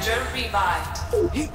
Scavenger revived.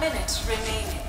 minutes remaining.